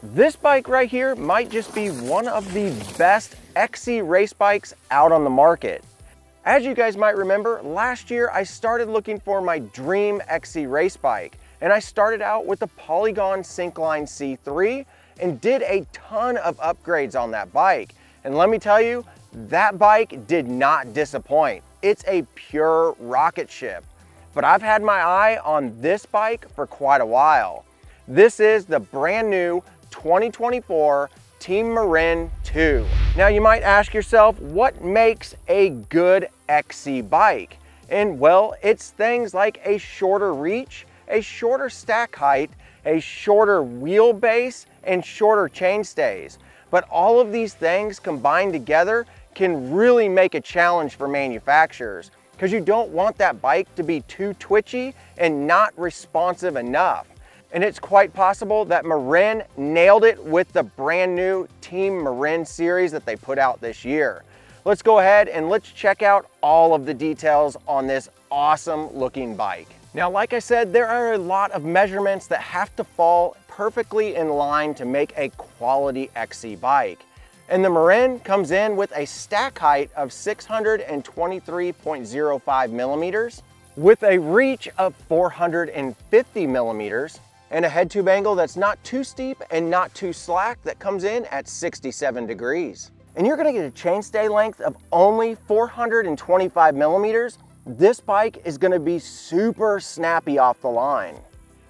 This bike right here might just be one of the best XC race bikes out on the market. As you guys might remember, last year I started looking for my dream XC race bike and I started out with the Polygon Syncline C3 and did a ton of upgrades on that bike. And let me tell you, that bike did not disappoint. It's a pure rocket ship. But I've had my eye on this bike for quite a while. This is the brand new 2024 Team Marin 2. Now you might ask yourself, what makes a good XC bike? And well, it's things like a shorter reach, a shorter stack height, a shorter wheelbase, and shorter chainstays. But all of these things combined together can really make a challenge for manufacturers because you don't want that bike to be too twitchy and not responsive enough. And it's quite possible that Marin nailed it with the brand new Team Marin series that they put out this year. Let's go ahead and let's check out all of the details on this awesome looking bike. Now, like I said, there are a lot of measurements that have to fall perfectly in line to make a quality XC bike. And the Marin comes in with a stack height of 623.05 millimeters, with a reach of 450 millimeters, and a head tube angle that's not too steep and not too slack that comes in at 67 degrees. And you're gonna get a chainstay length of only 425 millimeters. This bike is gonna be super snappy off the line.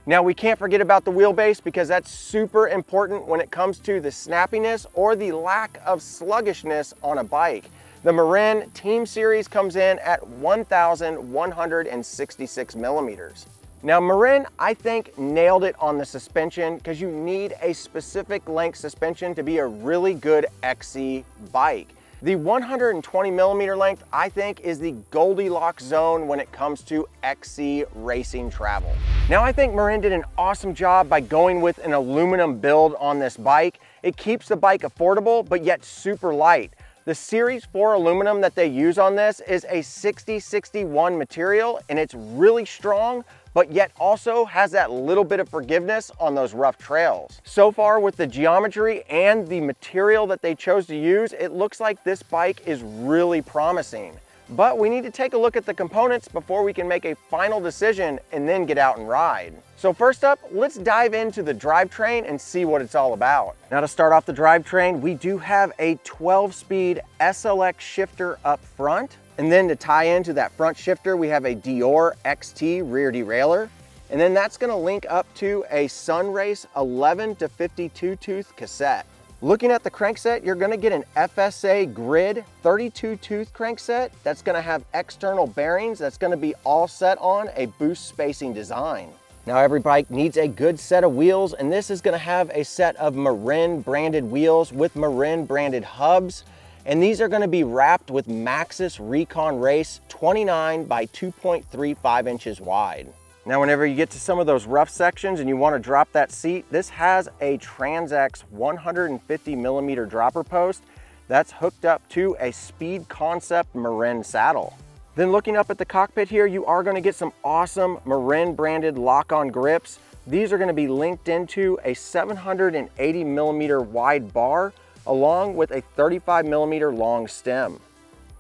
Now we can't forget about the wheelbase because that's super important when it comes to the snappiness or the lack of sluggishness on a bike. The Marin Team Series comes in at 1,166 millimeters. Now Marin, I think, nailed it on the suspension because you need a specific length suspension to be a really good XC bike. The 120 millimeter length, I think, is the Goldilocks zone when it comes to XC racing travel. Now, I think Marin did an awesome job by going with an aluminum build on this bike. It keeps the bike affordable, but yet super light. The Series 4 aluminum that they use on this is a 6061 material, and it's really strong, but yet also has that little bit of forgiveness on those rough trails. So far with the geometry and the material that they chose to use, it looks like this bike is really promising. But we need to take a look at the components before we can make a final decision and then get out and ride. So first up, let's dive into the drivetrain and see what it's all about. Now to start off the drivetrain, we do have a 12-speed SLX shifter up front. And then to tie into that front shifter, we have a Deore XT rear derailleur. And then that's gonna link up to a Sunrace 11 to 52 tooth cassette. Looking at the crankset, you're gonna get an FSA grid 32 tooth crankset that's gonna have external bearings that's gonna be all set on a boost spacing design. Now every bike needs a good set of wheels and this is gonna have a set of Marin branded wheels with Marin branded hubs and these are gonna be wrapped with Maxxis Rekon Race 29 by 2.35 inches wide. Now, whenever you get to some of those rough sections and you wanna drop that seat, this has a TranzX 150 millimeter dropper post that's hooked up to a Speed Concept Marin saddle. Then looking up at the cockpit here, you are gonna get some awesome Marin branded lock-on grips. These are gonna be linked into a 780 millimeter wide bar along with a 35 millimeter long stem.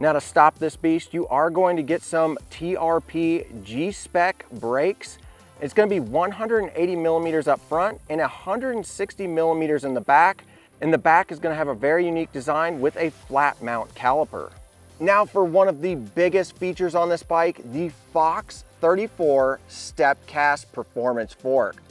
Now to stop this beast, you are going to get some TRP G-Spec brakes. It's gonna be 180 millimeters up front and 160 millimeters in the back. And the back is gonna have a very unique design with a flat mount caliper. Now for one of the biggest features on this bike, the Fox 34 Step Cast Performance Fork.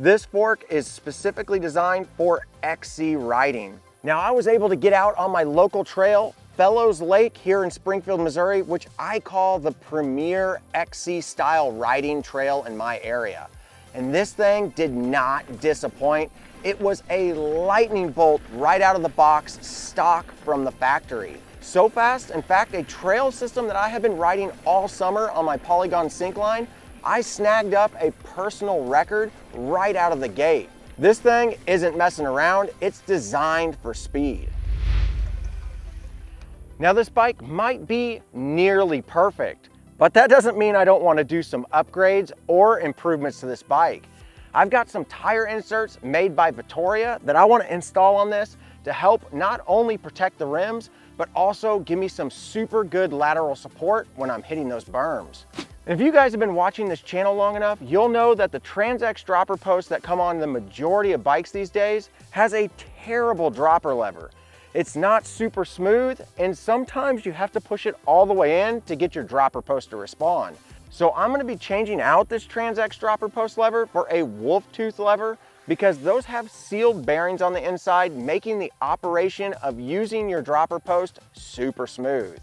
This fork is specifically designed for XC riding. Now I was able to get out on my local trail, Fellows Lake here in Springfield, Missouri, which I call the premier XC style riding trail in my area. And this thing did not disappoint. It was a lightning bolt right out of the box, stock from the factory. So fast, in fact, a trail system that I have been riding all summer on my Polygon Syncline, I snagged up a personal record right out of the gate. This thing isn't messing around, it's designed for speed. Now this bike might be nearly perfect, but that doesn't mean I don't want to do some upgrades or improvements to this bike. I've got some tire inserts made by Vittoria that I wanna install on this to help not only protect the rims, but also give me some super good lateral support when I'm hitting those berms. if you guys have been watching this channel long enough, you'll know that the TranzX dropper posts that come on the majority of bikes these days has a terrible dropper lever. It's not super smooth, and sometimes you have to push it all the way in to get your dropper post to respond. So I'm gonna be changing out this TranzX dropper post lever for a wolf tooth lever because those have sealed bearings on the inside, making the operation of using your dropper post super smooth.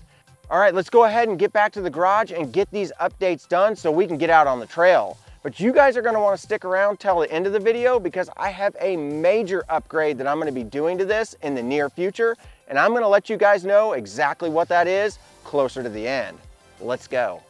All right, let's go ahead and get back to the garage and get these updates done so we can get out on the trail. But you guys are gonna wanna stick around till the end of the video because I have a major upgrade that I'm gonna be doing to this in the near future, and I'm gonna let you guys know exactly what that is closer to the end. Let's go.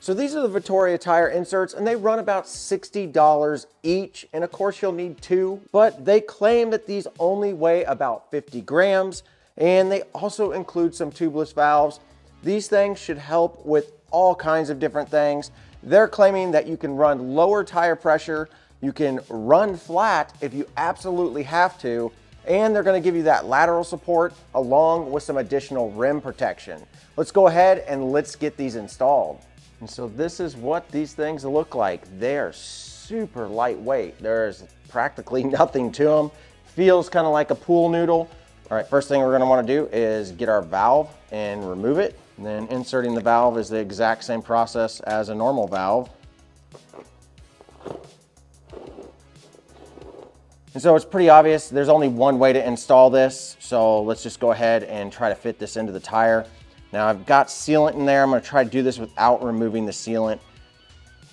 So these are the Vittoria tire inserts and they run about $60 each. And of course you'll need two, but they claim that these only weigh about 50 grams. And they also include some tubeless valves. These things should help with all kinds of different things. They're claiming that you can run lower tire pressure, you can run flat if you absolutely have to, and they're gonna give you that lateral support along with some additional rim protection. Let's go ahead and let's get these installed. And so this is what these things look like. They're super lightweight. There's practically nothing to them. Feels kind of like a pool noodle. All right, first thing we're gonna wanna do is get our valve and remove it. And then inserting the valve is the exact same process as a normal valve. And so it's pretty obvious, there's only one way to install this. So let's just go ahead and try to fit this into the tire. Now I've got sealant in there. I'm gonna try to do this without removing the sealant.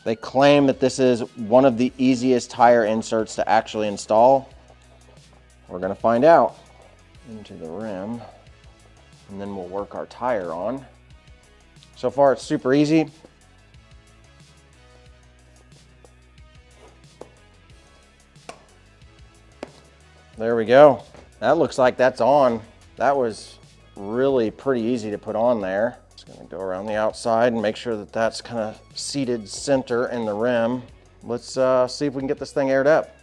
They claim that this is one of the easiest tire inserts to actually install. We're gonna find out. Into the rim, and then we'll work our tire on. So far it's super easy. There we go. That looks like that's on. That was really pretty easy to put on there. Just gonna go around the outside and make sure that that's kind of seated center in the rim. Let's uh, see if we can get this thing aired up.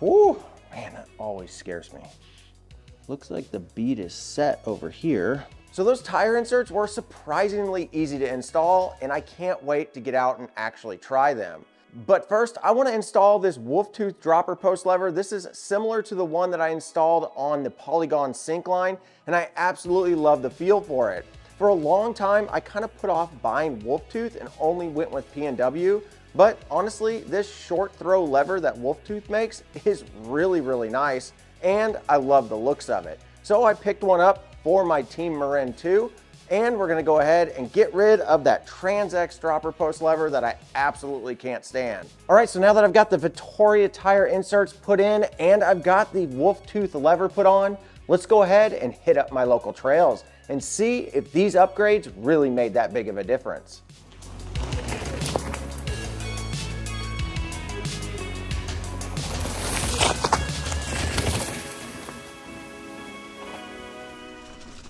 Whoo, man, that always scares me. Looks like the bead is set over here. So those tire inserts were surprisingly easy to install and I can't wait to get out and actually try them. But first, I wanna install this wolf tooth dropper post lever. This is similar to the one that I installed on the Polygon Syncline, and I absolutely love the feel for it. For a long time, I kind of put off buying wolf tooth and only went with PNW, but honestly, this short throw lever that wolf tooth makes is really, really nice, and I love the looks of it. So I picked one up for my Team Marin 2, and we're gonna go ahead and get rid of that TranzX dropper post lever that I absolutely can't stand. All right, so now that I've got the Vittoria tire inserts put in and I've got the wolf tooth lever put on, let's go ahead and hit up my local trails and see if these upgrades really made that big of a difference.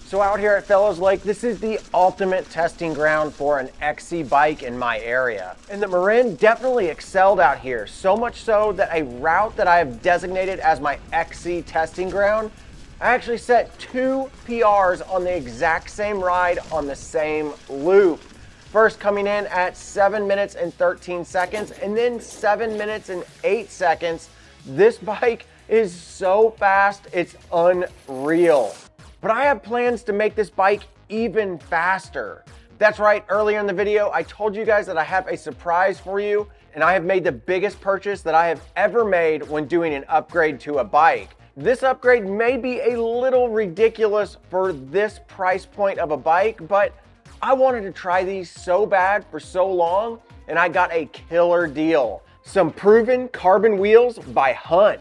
So out here at Fellows Lake, this is the ultimate testing ground for an XC bike in my area. And the Marin definitely excelled out here, so much so that a route that I have designated as my XC testing ground, I actually set two PRs on the exact same ride on the same loop. First coming in at seven minutes and 13 seconds, and then seven minutes and eight seconds. This bike is so fast, it's unreal. But I have plans to make this bike even faster. That's right, earlier in the video, I told you guys that I have a surprise for you, and I have made the biggest purchase that I have ever made when doing an upgrade to a bike. This upgrade may be a little ridiculous for this price point of a bike, but I wanted to try these so bad for so long, and I got a killer deal. Some proven carbon wheels by Hunt.